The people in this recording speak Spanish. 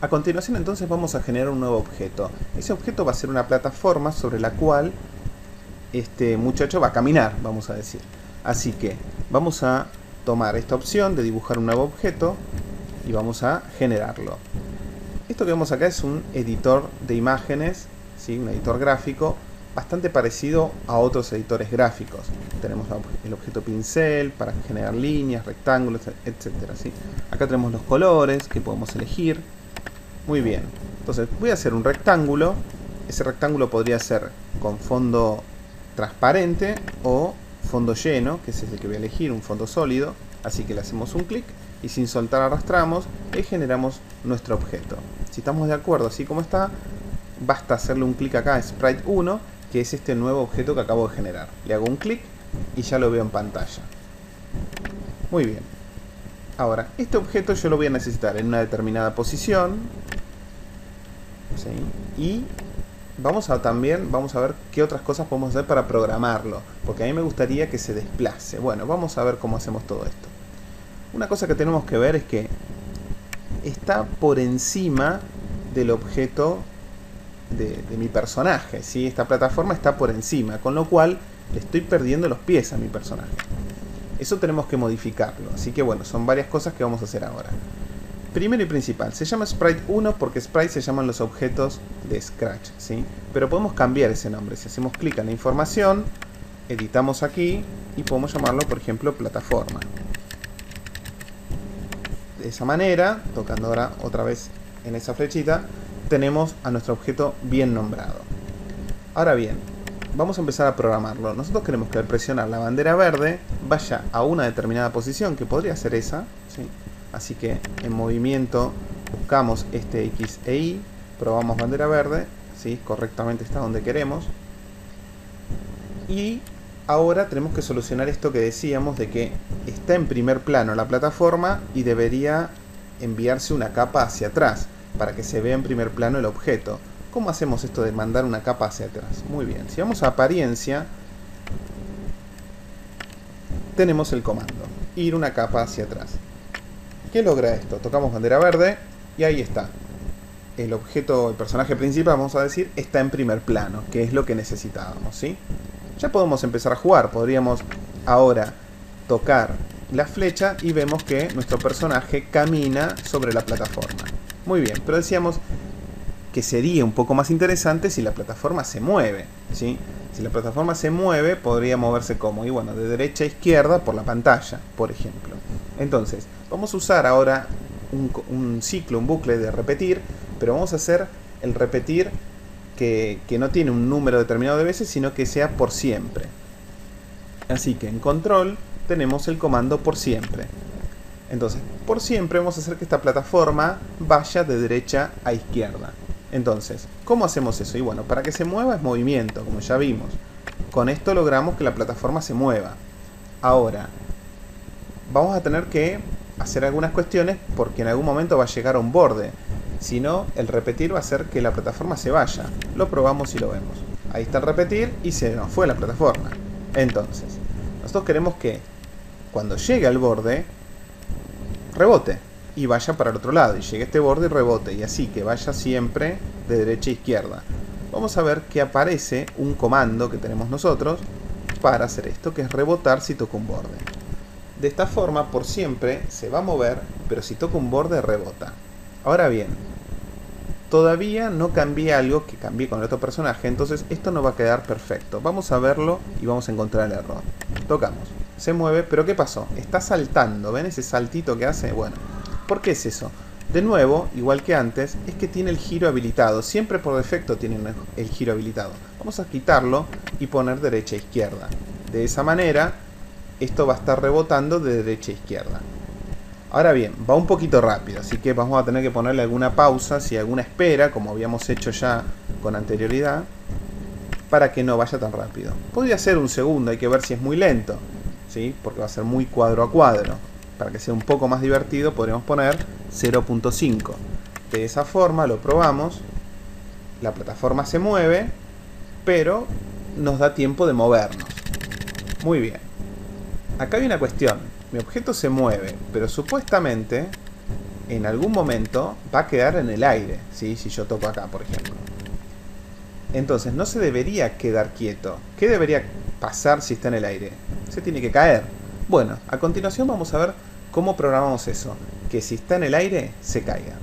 A continuación entonces vamos a generar un nuevo objeto. Ese objeto va a ser una plataforma sobre la cual este muchacho va a caminar, vamos a decir. Así que vamos a tomar esta opción de dibujar un nuevo objeto y vamos a generarlo. Esto que vemos acá es un editor de imágenes, ¿sí? un editor gráfico, bastante parecido a otros editores gráficos. Tenemos el objeto pincel para generar líneas, rectángulos, etc. ¿sí? Acá tenemos los colores que podemos elegir. Muy bien. Entonces voy a hacer un rectángulo. Ese rectángulo podría ser con fondo transparente o fondo lleno, que es el que voy a elegir, un fondo sólido. Así que le hacemos un clic y sin soltar arrastramos y generamos nuestro objeto. Si estamos de acuerdo así como está, basta hacerle un clic acá a Sprite 1, que es este nuevo objeto que acabo de generar. Le hago un clic y ya lo veo en pantalla. Muy bien. Ahora, este objeto yo lo voy a necesitar en una determinada posición. Y vamos a también, vamos a ver qué otras cosas podemos hacer para programarlo. Porque a mí me gustaría que se desplace. Bueno, vamos a ver cómo hacemos todo esto. Una cosa que tenemos que ver es que está por encima del objeto de, mi personaje. ¿sí? Esta plataforma está por encima, con lo cual le estoy perdiendo los pies a mi personaje. Eso tenemos que modificarlo. Así que bueno, son varias cosas que vamos a hacer ahora. Primero y principal, se llama Sprite 1 porque Sprite se llaman los objetos de Scratch, ¿sí? Pero podemos cambiar ese nombre. Si hacemos clic en la información, editamos aquí y podemos llamarlo, por ejemplo, plataforma de esa manera, tocando ahora otra vez en esa flechita, tenemos a nuestro objeto bien nombrado. Ahora bien, vamos a empezar a programarlo. Nosotros queremos que al presionar la bandera verde vaya a una determinada posición, que podría ser esa. Así que en movimiento buscamos este X e Y, probamos bandera verde, ¿sí? correctamente está donde queremos. Y ahora tenemos que solucionar esto que decíamos de que está en primer plano la plataforma y debería enviarse una capa hacia atrás para que se vea en primer plano el objeto. ¿Cómo hacemos esto de mandar una capa hacia atrás? Muy bien, si vamos a apariencia, tenemos el comando, ir una capa hacia atrás. ¿Qué logra esto? Tocamos bandera verde y ahí está. El objeto, el personaje principal, vamos a decir, está en primer plano, que es lo que necesitábamos, ¿sí? ya podemos empezar a jugar. Podríamos ahora tocar la flecha y vemos que nuestro personaje camina sobre la plataforma. Muy bien, pero decíamos que sería un poco más interesante si la plataforma se mueve. ¿sí? Si la plataforma se mueve, podría moverse como, y bueno, de derecha a izquierda por la pantalla, por ejemplo. Entonces, vamos a usar ahora un, ciclo, un bucle de repetir, pero vamos a hacer el repetir que, no tiene un número determinado de veces, sino que sea por siempre. Así que en control tenemos el comando por siempre. Entonces, por siempre vamos a hacer que esta plataforma vaya de derecha a izquierda. Entonces, ¿cómo hacemos eso? Y bueno, para que se mueva es movimiento, como ya vimos. Con esto logramos que la plataforma se mueva. Ahora, vamos a tener que hacer algunas cuestiones porque en algún momento va a llegar a un borde. Si no, el repetir va a hacer que la plataforma se vaya. Lo probamos y lo vemos. Ahí está el repetir y se nos fue la plataforma. Entonces, nosotros queremos que cuando llegue al borde, rebote y vaya para el otro lado. Y llegue este borde y rebote. Y así que vaya siempre de derecha a izquierda. Vamos a ver que aparece un comando que tenemos nosotros para hacer esto, que es rebotar si toca un borde. De esta forma, por siempre, se va a mover, pero si toca un borde, rebota. Ahora bien, todavía no cambié algo que cambié con el otro personaje, entonces esto no va a quedar perfecto. Vamos a verlo y vamos a encontrar el error. Tocamos. Se mueve, pero ¿qué pasó? Está saltando, ¿ven ese saltito que hace? Bueno, ¿por qué es eso? De nuevo, igual que antes, es que tiene el giro habilitado. Siempre por defecto tiene el giro habilitado. Vamos a quitarlo y poner derecha a izquierda. De esa manera, esto va a estar rebotando de derecha a izquierda. Ahora bien, va un poquito rápido, así que vamos a tener que ponerle alguna pausa, si alguna espera, como habíamos hecho ya con anterioridad, para que no vaya tan rápido. Podría ser un segundo, hay que ver si es muy lento, ¿sí? porque va a ser muy cuadro a cuadro. Para que sea un poco más divertido podríamos poner 0.5. De esa forma lo probamos, la plataforma se mueve, pero nos da tiempo de movernos. Muy bien. Acá hay una cuestión mi objeto se mueve, pero supuestamente en algún momento va a quedar en el aire, ¿sí? si yo toco acá, por ejemplo. Entonces no se debería quedar quieto. ¿Qué debería pasar si está en el aire? Se tiene que caer. Bueno, a continuación vamos a ver cómo programamos eso. Que si está en el aire, se caiga.